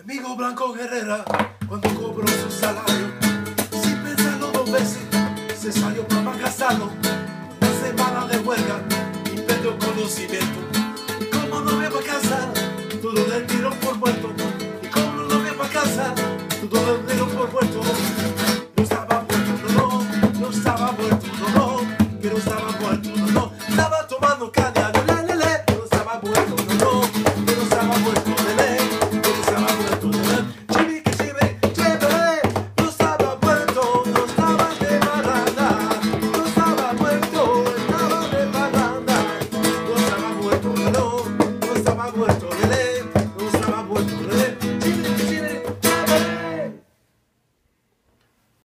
amigo Blanco Herrera, cuando cobró su salario, sin pensarlo dos veces, se salió para casarlo. Una semana de huelga y perdió conocimiento. Y como no me va a casar, todo le dieron por muerto. Y como no me va a casar, todo le dieron por muerto. No estaba muerto, no, no, no estaba muerto, no, no, que no estaba muerto. 맛있어.